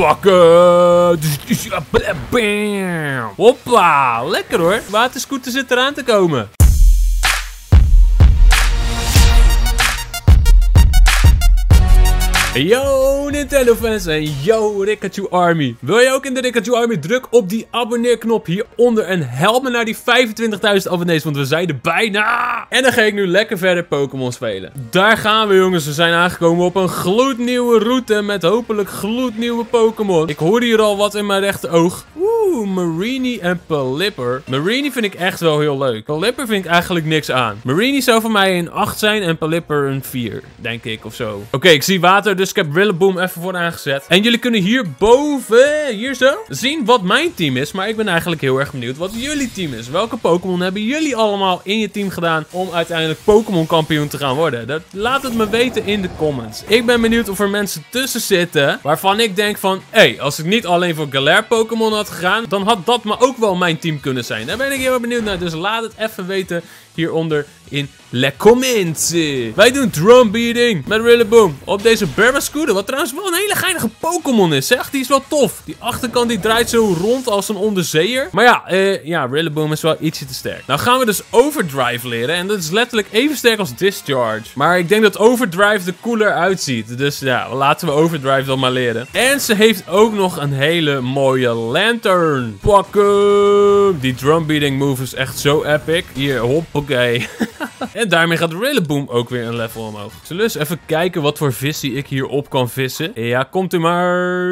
Pakken! Bam! Hoppa! Lekker hoor. Waterscooter zit eraan te komen. Yo Nintendo fans en yo Rikachu Army. Wil je ook in de Rikachu Army? Druk op die abonneerknop hieronder en help me naar die 25.000 abonnees, want we zijn er bijna. En dan ga ik nu lekker verder Pokémon spelen. Daar gaan we jongens, we zijn aangekomen op een gloednieuwe route met hopelijk gloednieuwe Pokémon. Ik hoor hier al wat in mijn rechteroog. Oeh, Marini en Pelipper. Marini vind ik echt wel heel leuk. Pelipper vind ik eigenlijk niks aan. Marini zou voor mij een 8 zijn en Pelipper een 4, denk ik, of zo. Oké, ik zie water, dus ik heb Rillaboom even voor aangezet. En jullie kunnen hierboven, hier zo, zien wat mijn team is. Maar ik ben eigenlijk heel erg benieuwd wat jullie team is. Welke Pokémon hebben jullie allemaal in je team gedaan om uiteindelijk Pokémon kampioen te gaan worden? Dat, laat het me weten in de comments. Ik ben benieuwd of er mensen tussen zitten waarvan ik denk van... Hé, hey, als ik niet alleen voor Galar Pokémon had gegaan, dan had dat maar ook wel mijn team kunnen zijn. Daar ben ik heel erg benieuwd naar. Dus laat het even weten hieronder in le comments. Wij doen drum beating met Rillaboom op deze Scooter. Wat trouwens wel een hele geinige Pokémon is, zeg. Die is wel tof. Die achterkant die draait zo rond als een onderzeeër. Maar ja, uh, ja, Rillaboom is wel ietsje te sterk. Nou gaan we dus Overdrive leren. En dat is letterlijk even sterk als Discharge. Maar ik denk dat Overdrive er cooler uitziet. Dus ja, laten we Overdrive dan maar leren. En ze heeft ook nog een hele mooie Lantern. Pakken. Die drum beating move is echt zo epic. Hier, hoppakee. en daarmee gaat Rillaboom ook weer een level omhoog. Zullen eens even kijken wat voor visie ik hierop kan vissen? Ja, komt u maar.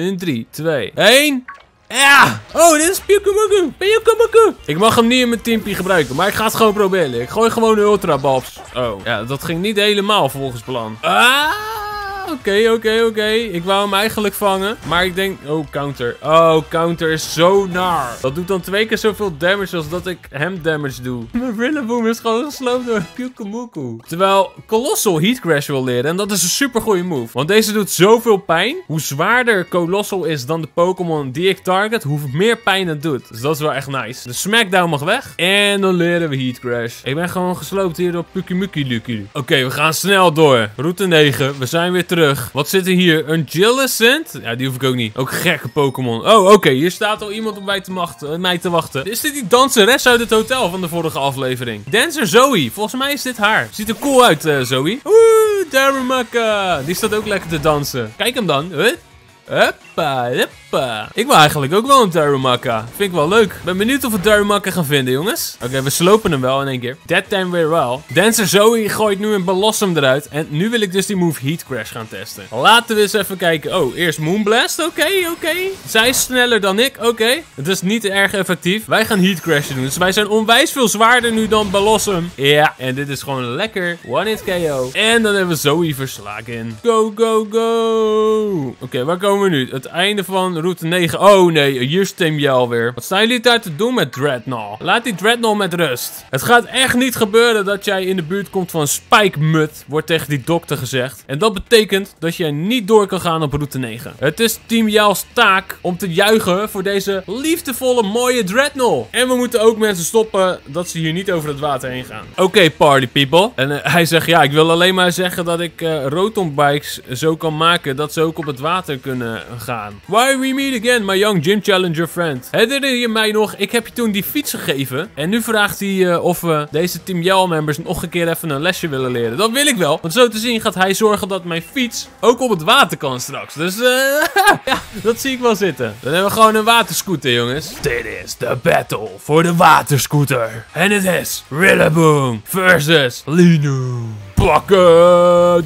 In 3, 2, 1. Ja! Oh, dit is Pyukamuku! Pyukamuku! Ik mag hem niet in mijn teampie gebruiken, maar ik ga het gewoon proberen. Ik gooi gewoon de Ultra Babs. Oh, ja, dat ging niet helemaal volgens plan. Ah! Oké, oké, oké. Ik wou hem eigenlijk vangen. Maar ik denk... Oh, counter. Oh, counter is zo naar. Dat doet dan twee keer zoveel damage als dat ik hem damage doe. Mijn Rillaboom is gewoon gesloopt door Pyukamuku. Terwijl Colossal Heat Crash wil leren. En dat is een super goede move. Want deze doet zoveel pijn. Hoe zwaarder Colossal is dan de Pokémon die ik target, hoe meer pijn het doet. Dus dat is wel echt nice. De Smackdown mag weg. En dan leren we Heat Crash. Ik ben gewoon gesloopt hier door Pyukamuki Lucky. Oké, we gaan snel door. Route 9. We zijn weer terug terug. Wat zit er hier? Een Gillicent? Ja, die hoef ik ook niet. Ook gekke Pokémon. Oh, oké. Hier staat al iemand op mij te, wachten, mij te wachten. Is dit die danseres uit het hotel van de vorige aflevering? Dancer Zoe. Volgens mij is dit haar. Ziet er cool uit, uh, Zoe. Oeh, Darumaka. Die staat ook lekker te dansen. Kijk hem dan. Hup. Hoppa, hoppa. Ik wil eigenlijk ook wel een Darumaka. Vind ik wel leuk. Ben benieuwd of we Darumaka gaan vinden, jongens. Oké, we slopen hem wel in één keer. That time weer wel. Dancer Zoe gooit nu een Blossom eruit. En nu wil ik dus die move Heat Crash gaan testen. Laten we eens even kijken. Oh, eerst Moonblast. Oké, oké. Zij is sneller dan ik. Oké. Het is niet erg effectief. Wij gaan Heat Crash doen. Dus wij zijn onwijs veel zwaarder nu dan Blossom. Ja, en dit is gewoon lekker. One hit KO. En dan hebben we Zoe verslagen. Go, go, go. Oké, waar komen we nu? Het einde van route 9. Oh nee, hier stem je alweer. Wat staan jullie daar te doen met Dreadnought? Laat die Dreadnought met rust. Het gaat echt niet gebeuren dat jij in de buurt komt van Spike Mud, wordt tegen die dokter gezegd. En dat betekent dat jij niet door kan gaan op route 9. Het is Team Jaals taak om te juichen voor deze liefdevolle mooie Dreadnought. En we moeten ook mensen stoppen dat ze hier niet over het water heen gaan. Oké, party people. En eh, hij zegt, ja, ik wil alleen maar zeggen dat ik uh, rotonbikes zo kan maken dat ze ook op het water kunnen gaan. Why we meet again, my young gym challenger friend. Herinner je mij nog? Ik heb je toen die fiets gegeven. En nu vraagt hij uh, of we deze Team Yell members nog een keer even een lesje willen leren. Dat wil ik wel. Want zo te zien gaat hij zorgen dat mijn fiets ook op het water kan straks. Dus uh, ja, dat zie ik wel zitten. Dan hebben we gewoon een waterscooter, jongens. Dit is de battle voor de waterscooter. En het is Rillaboom versus Linu pakken.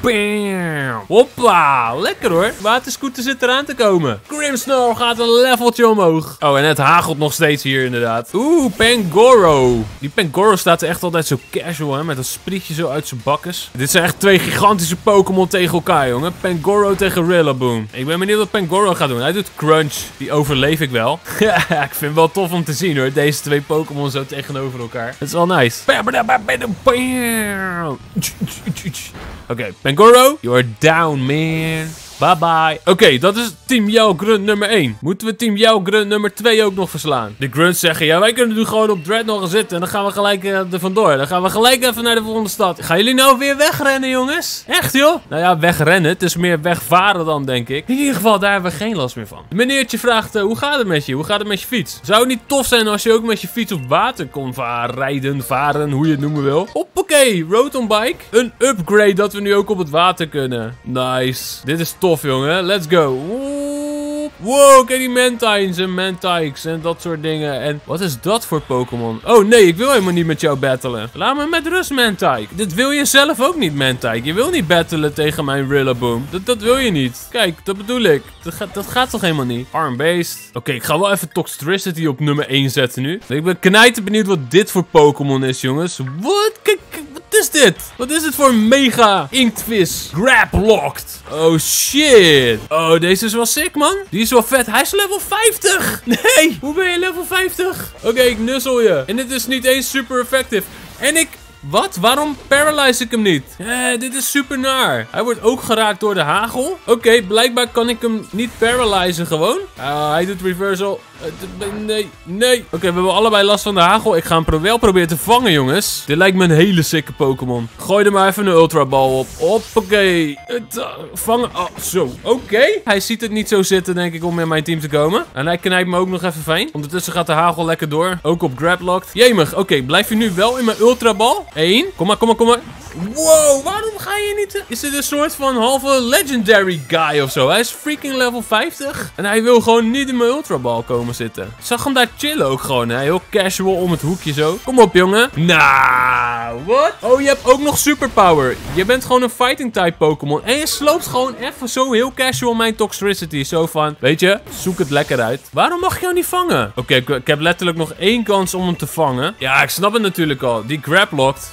Bam. Hoppa, lekker hoor. Waterscooter zit eraan te komen. Grimmsnarl gaat een leveltje omhoog. Oh, en het hagelt nog steeds hier inderdaad. Oeh, Pangoro. Die Pangoro staat er echt altijd zo casual, hè. Met een sprietje zo uit zijn bakkes. Dit zijn echt twee gigantische Pokémon tegen elkaar, jongen. Pangoro tegen Rillaboom. Ik ben benieuwd wat Pangoro gaat doen. Hij doet Crunch. Die overleef ik wel. Ja, ik vind het wel tof om te zien, hoor. Deze twee Pokémon zo tegenover elkaar. Het is wel nice. Okay, Pangoro, you're down, man. Bye bye. Oké, dat is Team Yell Grunt nummer 1. Moeten we Team Yell Grunt nummer 2 ook nog verslaan? De Grunts zeggen, ja, wij kunnen nu gewoon op Dread nog gaan zitten. En dan gaan we gelijk uh, er vandoor. Dan gaan we gelijk even naar de volgende stad. Gaan jullie nou weer wegrennen, jongens? Echt, joh? Nou ja, wegrennen. Het is meer wegvaren dan, denk ik. In ieder geval, daar hebben we geen last meer van. Meneertje vraagt, uh, hoe gaat het met je? Hoe gaat het met je fiets? Zou het niet tof zijn als je ook met je fiets op water kon rijden, varen, hoe je het noemen wil? Hoppakee, road on bike. Een upgrade dat we nu ook op het water kunnen. Nice. Dit is tof, jongen. Let's go. Wow, kijk die Mantines en Mantikes en dat soort dingen. En wat is dat voor Pokémon? Oh nee, ik wil helemaal niet met jou battlen. Laat me met rust, Mantike. Dit wil je zelf ook niet, Mantike. Je wil niet battlen tegen mijn Rillaboom. Dat, dat wil je niet. Kijk, dat bedoel ik. Dat, gaat, dat gaat toch helemaal niet? Arm-based. Oké, ik ga wel even Toxtricity op nummer 1 zetten nu. Ik ben knijter benieuwd wat dit voor Pokémon is, jongens. Wat? Kijk, is dit? Wat is dit voor mega inktvis? Grab locked. Oh shit. Oh, deze is wel sick, man. Die is wel vet. Hij is level 50. Nee, hoe ben je level 50? Oké, ik nuzzle je. En dit is niet eens super effectief. En ik wat? Waarom paralyze ik hem niet? Eh, dit is super naar. Hij wordt ook geraakt door de hagel. Oké, blijkbaar kan ik hem niet paralyzen gewoon. Uh, hij doet reversal. Uh, nee, nee. Oké, we hebben allebei last van de hagel. Ik ga hem wel proberen te vangen, jongens. Dit lijkt me een hele sikke Pokémon. Gooi er maar even een Ultra Ball op. Hoppakee. Uh, vangen. Oh, zo. Oké. Hij ziet het niet zo zitten, denk ik, om in mijn team te komen. En hij knijpt me ook nog even fijn. Ondertussen gaat de hagel lekker door. Ook op Grablocked. Jemig. Oké, blijf je nu wel in mijn Ultra Ball? 1. Kom maar, kom maar, kom maar. Wow, waarom ga je niet... Is dit een soort van halve legendary guy of zo? Hij is freaking level 50. En hij wil gewoon niet in mijn Ultra Ball komen zitten. Zag hem daar chillen ook gewoon? Heel casual om het hoekje zo. Kom op, jongen. Nou, wat? Oh, je hebt ook nog superpower. Je bent gewoon een fighting type Pokémon. En je sloopt gewoon even zo heel casual mijn Toxtricity. Zo van, weet je, zoek het lekker uit. Waarom mag je jou niet vangen? Oké, ik, ik, heb letterlijk nog één kans om hem te vangen. Ja, ik snap het natuurlijk al. Die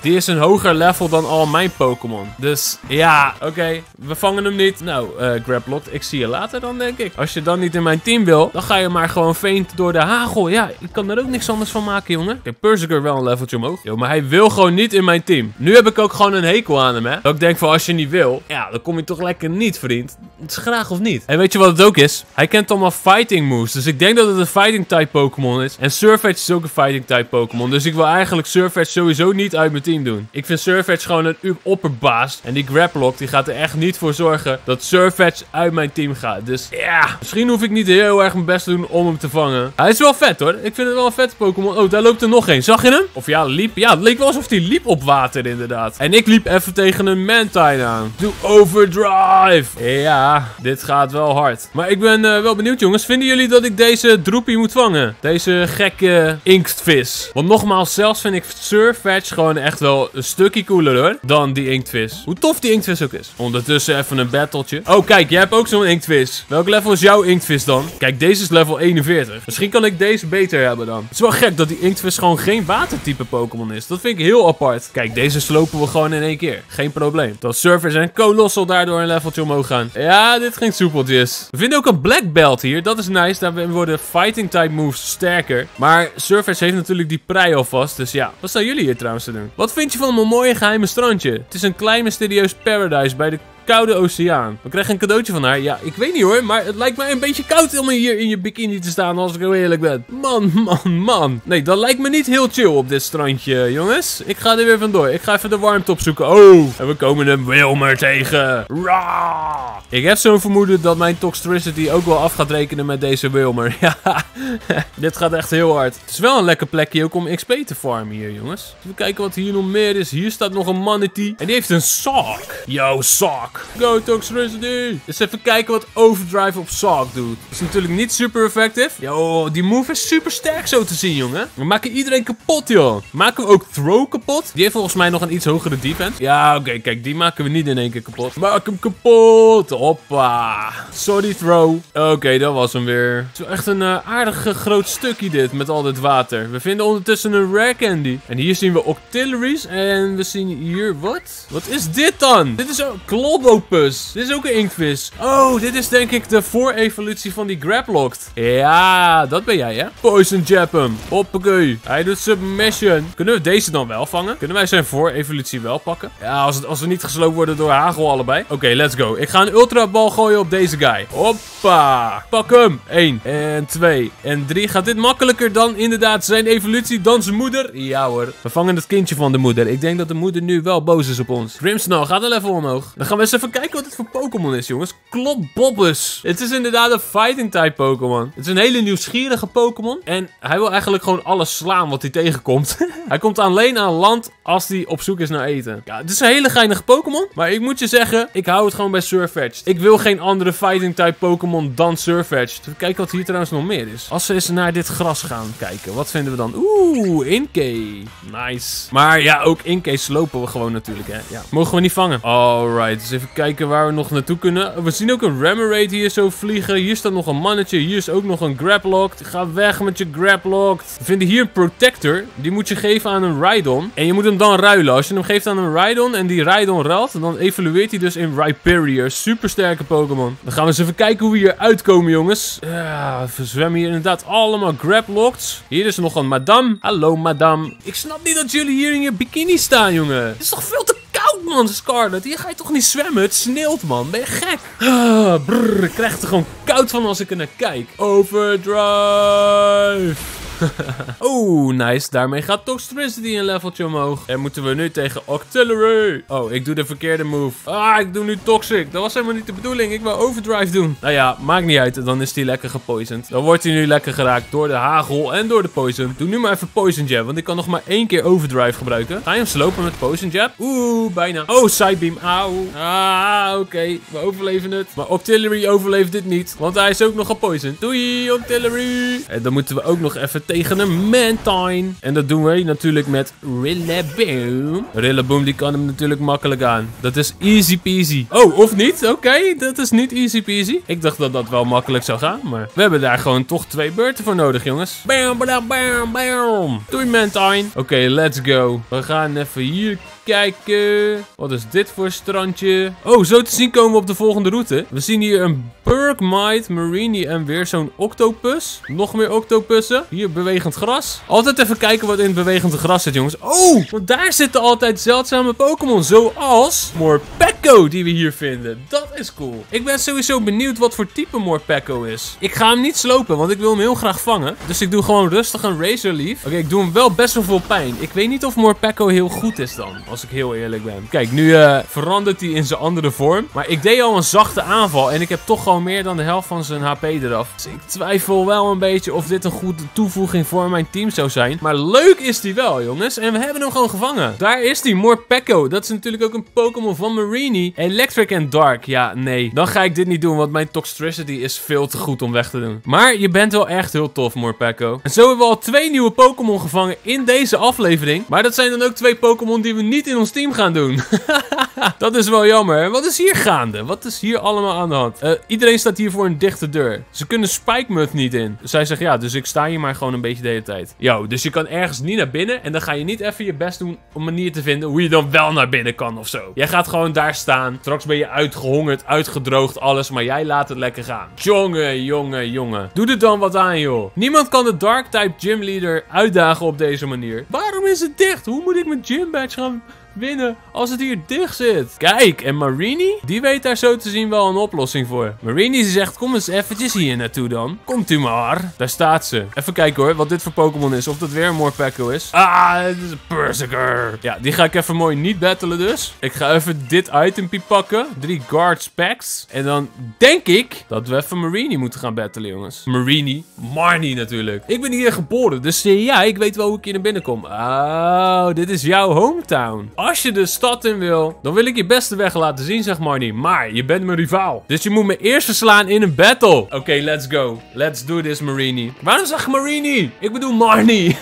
Die is een hoger level dan al mijn Pokémon. Dus ja, oké. we vangen hem niet. Nou, uh, Grablocked, ik zie je later dan, denk ik. Als je dan niet in mijn team wil, dan ga je maar gewoon feint door de hagel. Ja, ik kan er ook niks anders van maken, jongen. Ik heb wel een leveltje omhoog. Yo, maar hij wil gewoon niet in mijn team. Nu heb ik ook gewoon een hekel aan hem, hè. Dat ik denk van, als je niet wil, ja, dan kom je toch lekker niet, vriend. Het is graag of niet. En weet je wat het ook is? Hij kent allemaal fighting moves. Dus ik denk dat het een fighting type Pokémon is. En Surfetch is ook een fighting type Pokémon. Dus ik wil eigenlijk Surfetch sowieso niet uit mijn team doen. Ik vind Surfetch gewoon een opperbaas. En die Grablock die gaat er echt niet voor zorgen dat Surfetch uit mijn team gaat. Dus ja, misschien hoef ik niet heel erg mijn best te doen om hem te vangen. Hij is wel vet hoor. Ik vind het wel een vet Pokémon. Oh, daar loopt er nog één. Zag je hem? Of ja, liep. Ja, het leek wel alsof hij liep op water inderdaad. En ik liep even tegen een Mantine aan. Doe overdrive. Ja, dit gaat wel hard. Maar ik ben uh, wel benieuwd jongens. Vinden jullie dat ik deze droepie moet vangen? Deze gekke inktvis. Want nogmaals, zelfs vind ik Surfetch gewoon echt wel een stukje cooler hoor. Dan die inktvis. Hoe tof die inktvis ook is. Ondertussen even een battletje. Oh, kijk, jij hebt ook zo'n inktvis. Welk level is jouw inktvis dan? Kijk, deze is level 41. Misschien kan ik deze beter hebben dan. Het is wel gek dat die inktvis gewoon geen watertype Pokémon is. Dat vind ik heel apart. Kijk, deze slopen we gewoon in één keer. Geen probleem. Dat Surfers en Colossal daardoor een leveltje omhoog gaan. Ja, dit ging soepeltjes. We vinden ook een Black Belt hier. Dat is nice. Daar worden fighting type moves sterker. Maar Surfers heeft natuurlijk die prei alvast. Dus ja, wat staan jullie hier trouwens te doen? Wat vind je van mijn mooie geheime strandje? Het is een klein mysterieus paradise bij de koude oceaan. We krijgen een cadeautje van haar. Ja, ik weet niet hoor, maar het lijkt mij een beetje koud om hier in je bikini te staan als ik heel eerlijk ben. Man, man, man. Nee, dat lijkt me niet heel chill op dit strandje, jongens. Ik ga er weer vandoor. Ik ga even de warmte opzoeken. Oh, en we komen een Wilmer tegen. Ik heb zo'n vermoeden dat mijn Toxtricity ook wel af gaat rekenen met deze Wilmer. Ja, dit gaat echt heel hard. Het is wel een lekker plekje ook om XP te farmen hier, jongens. Even kijken wat hier nog meer is. Hier staat nog een Manatee. En die heeft een sock. Yo, sock. Go Toxtricity. Dus even kijken wat Overdrive op Sock doet. Is natuurlijk niet super effectief. Yo, die move is super sterk zo te zien, jongen. We maken iedereen kapot, joh. Maken we ook Throw kapot? Die heeft volgens mij nog een iets hogere defense. Ja, oké, kijk, die maken we niet in één keer kapot. Maak hem kapot. Hoppa. Sorry, Throw. Oké, dat was hem weer. Het is echt een uh, aardig groot stukje dit, met al dit water. We vinden ondertussen een Rare Candy. En hier zien we Octilleries. En we zien hier, wat? Wat is dit dan? Dit is een klot Dit is ook een inktvis. Oh, dit is denk ik de voor-evolutie van die Grablocked. Ja, dat ben jij, hè? Poison Jab hem. Hoppakee. Hij doet submission. Kunnen we deze dan wel vangen? Kunnen wij zijn voor-evolutie wel pakken? Ja, als, het, als we niet gesloopt worden door hagel allebei. Oké, let's go. Ik ga een ultra-bal gooien op deze guy. Hoppa. Pak hem. 1 en 2 en 3. Gaat dit makkelijker dan inderdaad zijn evolutie dan zijn moeder? Ja hoor. We vangen het kindje van de moeder. Ik denk dat de moeder nu wel boos is op ons. Grimmsnarl, gaat wel even omhoog. Dan gaan we even kijken wat dit voor Pokémon is, jongens. Klopbobbus. Het is inderdaad een fighting type Pokémon. Het is een hele nieuwsgierige Pokémon. En hij wil eigenlijk gewoon alles slaan wat hij tegenkomt. hij komt alleen aan land als hij op zoek is naar eten. Ja, het is een hele geinige Pokémon. Maar ik moet je zeggen, ik hou het gewoon bij Surfetched. Ik wil geen andere fighting type Pokémon dan Surfetched. Even kijken wat hier trouwens nog meer is. Als we eens naar dit gras gaan kijken, wat vinden we dan? Oeh, Inkay. Nice. Maar ja, ook Inkay slopen we gewoon natuurlijk, hè. Ja, mogen we niet vangen. Alright, dus even kijken waar we nog naartoe kunnen. We zien ook een Remoraid hier zo vliegen. Hier staat nog een mannetje. Hier is ook nog een Grablocked. Ga weg met je Grablocked. We vinden hier een Protector. Die moet je geven aan een Rhydon. En je moet hem dan ruilen. Als je hem geeft aan een Rhydon en die Rhydon ruilt, dan evolueert hij dus in Rhyperior. Super sterke Pokémon. Dan gaan we eens even kijken hoe we hier uitkomen, jongens. We zwemmen hier inderdaad allemaal Grablocked. Hier is nog een Madame. Hallo, Madame. Ik snap niet dat jullie hier in je bikini staan, jongen. Het is toch veel te koud, man, Scarlet. Hier ga je toch niet zwemmen? Het sneeuwt, man. Ben je gek? Ah, brrr, ik krijg er gewoon koud van als ik er naar kijk. Overdrive. oh, nice. Daarmee gaat Toxtricity een leveltje omhoog. En moeten we nu tegen Octillery. Oh, ik doe de verkeerde move. Ah, ik doe nu Toxic. Dat was helemaal niet de bedoeling. Ik wil Overdrive doen. Nou ja, maakt niet uit. Dan is hij lekker gepoisoned. Dan wordt hij nu lekker geraakt door de hagel en door de poison. Doe nu maar even Poison Jab, want ik kan nog maar één keer Overdrive gebruiken. Ga je hem slopen met Poison Jab? Oeh, bijna. Oh, Sidebeam. Auw. Ah, oké. We overleven het. Maar Octillery overleeft dit niet, want hij is ook nog gepoisoned. Doei, Octillery. En dan moeten we ook nog even tegen een Mantine. En dat doen we natuurlijk met Rillaboom. Rillaboom die kan hem natuurlijk makkelijk aan. Dat is easy peasy. Oh, of niet? Oké, dat is niet easy peasy. Ik dacht dat dat wel makkelijk zou gaan, maar we hebben daar gewoon toch twee beurten voor nodig, jongens. Bam, bam, bam, bam. Doei, Mantine. Oké, let's go. We gaan even hier kijken. Wat is dit voor strandje? Oh, zo te zien komen we op de volgende route. We zien hier een Burgmite, Marini en weer zo'n octopus. Nog meer octopussen. Hier bewegend gras. Altijd even kijken wat in het bewegende gras zit, jongens. Oh, want daar zitten altijd zeldzame Pokémon. Zoals Morpeko, die we hier vinden. Dat is cool. Ik ben sowieso benieuwd wat voor type Morpeko is. Ik ga hem niet slopen, want ik wil hem heel graag vangen. Dus ik doe gewoon rustig een Razor Leaf. Oké, ik doe hem wel best wel veel pijn. Ik weet niet of Morpeko heel goed is dan. Als ik heel eerlijk ben. Kijk, nu uh, verandert hij in zijn andere vorm. Maar ik deed al een zachte aanval. En ik heb toch gewoon meer dan de helft van zijn HP eraf. Dus ik twijfel wel een beetje of dit een goede toevoeging voor mijn team zou zijn. Maar leuk is die wel, jongens. En we hebben hem gewoon gevangen. Daar is hij, Morpeko. Dat is natuurlijk ook een Pokémon van Marini. Electric en Dark. Ja, nee. Dan ga ik dit niet doen, want mijn Toxtricity is veel te goed om weg te doen. Maar je bent wel echt heel tof, Morpeko. En zo hebben we al twee nieuwe Pokémon gevangen in deze aflevering. Maar dat zijn dan ook twee Pokémon die we niet in ons team gaan doen. dat is wel jammer. Wat is hier gaande? Wat is hier allemaal aan de hand? Uh, iedereen staat hier voor een dichte deur. Ze kunnen Spikemut niet in. Zij zegt ja, dus ik sta hier maar gewoon een beetje de hele tijd. Yo, dus je kan ergens niet naar binnen. En dan ga je niet even je best doen om een manier te vinden hoe je dan wel naar binnen kan of zo. Jij gaat gewoon daar staan. Straks ben je uitgehongerd, uitgedroogd, alles. Maar jij laat het lekker gaan. Jongen, jongen, jongen. Doe er dan wat aan, joh. Niemand kan de Dark-type gymleader uitdagen op deze manier. Waarom is het dicht? Hoe moet ik mijn gym badge gaan winnen als het hier dicht zit. Kijk, en Marini, die weet daar zo te zien wel een oplossing voor. Marini zegt, kom eens eventjes hier naartoe dan. Komt u maar. Daar staat ze. Even kijken hoor, wat dit voor Pokémon is. Of dat weer een Morpeko is. Ah, het is een Persiker. Ja, die ga ik even mooi niet battelen dus. Ik ga even dit itempje pakken. Drie guard specs. En dan denk ik dat we even Marini moeten gaan battelen, jongens. Marini. Marnie natuurlijk. Ik ben hier geboren, dus ja, ik weet wel hoe ik hier naar binnen kom. Oh, dit is jouw hometown. Als je de stad in wil, dan wil ik je beste weg laten zien, zeg Marnie. Maar je bent mijn rivaal. Dus je moet me eerst verslaan in een battle. Oké, let's go. Let's do this, Marini. Waarom zeg Marini? Ik bedoel Marnie.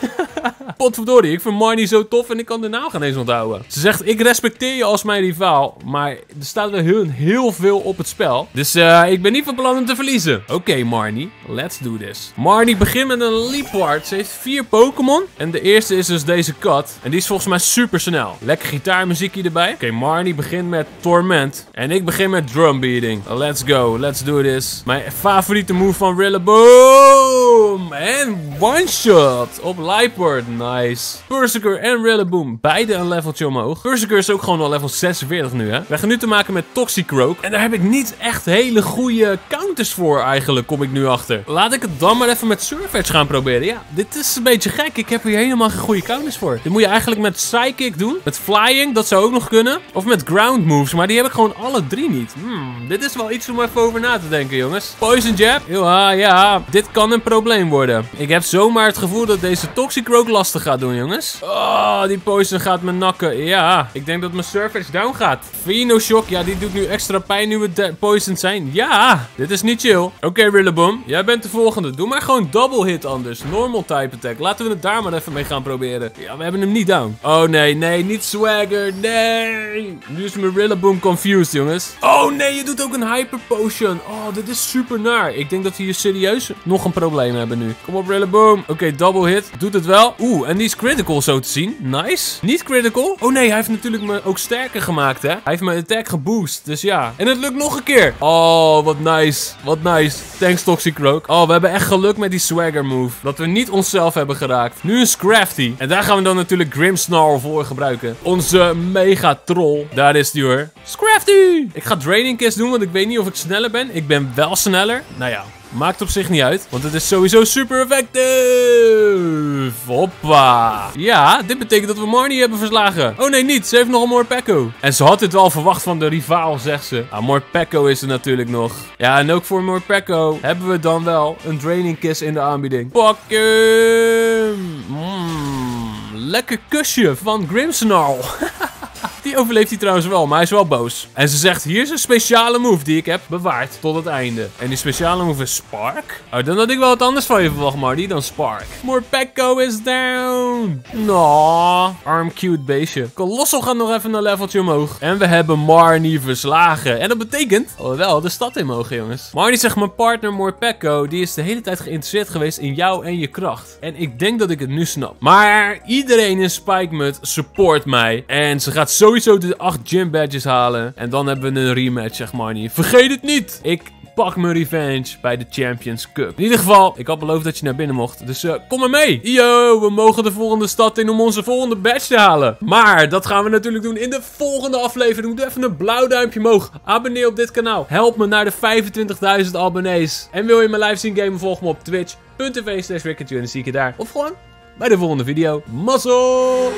Potverdorie, ik vind Marnie zo tof en ik kan de naam geen eens onthouden. Ze zegt, ik respecteer je als mijn rivaal, maar er staat wel heel, heel veel op het spel. Dus uh, ik ben niet van plan om te verliezen. Oké, Marnie, let's do this. Marnie begint met een Leapard. Ze heeft vier Pokémon. En de eerste is dus deze kat. En die is volgens mij super snel. Lekker gitaarmuziekje erbij. Oké, Marnie begint met Torment. En ik begin met Drumbeating. Let's go, let's do this. Mijn favoriete move van Rillaboom. En one shot op Leopard. Nice. Berserker en Rillaboom. Beide een leveltje omhoog. Berserker is ook gewoon al level 46 nu, hè. We gaan nu te maken met Toxicroak. En daar heb ik niet echt hele goede counters voor eigenlijk, kom ik nu achter. Laat ik het dan maar even met Surfetch gaan proberen. Ja, dit is een beetje gek. Ik heb hier helemaal geen goede counters voor. Dit moet je eigenlijk met Psychic doen. Met Flying, dat zou ook nog kunnen. Of met Ground Moves, maar die heb ik gewoon alle drie niet. Hmm, dit is wel iets om even over na te denken, jongens. Poison Jab. Ja, ja, dit kan een probleem worden. Ik heb zomaar het gevoel dat deze Toxicroak lastig gaat doen, jongens. Oh, die Poison gaat me nakken. Ja, ik denk dat mijn Surface down gaat. Shock, ja, die doet nu extra pijn nu we poisoned zijn. Ja, dit is niet chill. Oké, okay, Rillaboom, jij bent de volgende. Doe maar gewoon double hit anders. Normal type attack. Laten we het daar maar even mee gaan proberen. Ja, we hebben hem niet down. Oh nee, nee, niet Swagger. Nee. Nu is mijn Rillaboom confused, jongens. Oh nee, je doet ook een Hyper Potion. Oh, dit is super naar. Ik denk dat we hier serieus nog een probleem hebben nu. Kom op, Rillaboom. Oké, double hit. Doet het wel. Oeh, en die is critical zo te zien. Nice. Niet critical. Oh nee, hij heeft natuurlijk me ook sterker gemaakt, hè. Hij heeft mijn attack geboost. Dus ja. En het lukt nog een keer. Oh, wat nice. Wat nice. Thanks, Toxic Rogue. Oh, we hebben echt geluk met die swagger move. Dat we niet onszelf hebben geraakt. Nu een Scrafty. En daar gaan we dan natuurlijk Grimmsnarl voor gebruiken. Onze mega troll. Daar is die hoor. Scrafty! Ik ga Draining Kiss doen, want ik weet niet of ik sneller ben. Ik ben wel sneller. Nou ja, Maakt op zich niet uit, want het is sowieso super effectief. Hoppa. Ja, dit betekent dat we Marnie hebben verslagen. Oh nee, niet. Ze heeft nog een Morpeko. En ze had dit wel verwacht van de rivaal, zegt ze. Ah, Morpeko is er natuurlijk nog. Ja, en ook voor Morpeko hebben we dan wel een Draining Kiss in de aanbieding. Pak hem. Mm, lekker kusje van Grimmsnarl. Die overleeft hij trouwens wel, maar hij is wel boos. En ze zegt, hier is een speciale move die ik heb bewaard tot het einde. En die speciale move is Spark. Oh, dan had ik wel wat anders van je verwacht, Marty, dan Spark. Morpeko is down. No, arm cute beestje. Colossal gaat nog even een leveltje omhoog. En we hebben Marnie verslagen. En dat betekent, oh wel, de stad in mogen, jongens. Marnie zegt, mijn partner Morpeko, die is de hele tijd geïnteresseerd geweest in jou en je kracht. En ik denk dat ik het nu snap. Maar iedereen in Spikemut support mij. En ze gaat sowieso sowieso de 8 gym badges halen. En dan hebben we een rematch, zeg maar niet. Vergeet het niet! Ik pak mijn revenge bij de Champions Cup. In ieder geval, ik had beloofd dat je naar binnen mocht. Dus uh, kom maar mee. Yo, we mogen de volgende stad in om onze volgende badge te halen. Maar dat gaan we natuurlijk doen in de volgende aflevering. Doe even een blauw duimpje omhoog. Abonneer op dit kanaal. Help me naar de 25.000 abonnees. En wil je mijn live zien gamen, volg me op twitch.tv slash en zie ik je daar. Of gewoon bij de volgende video. Mazzel!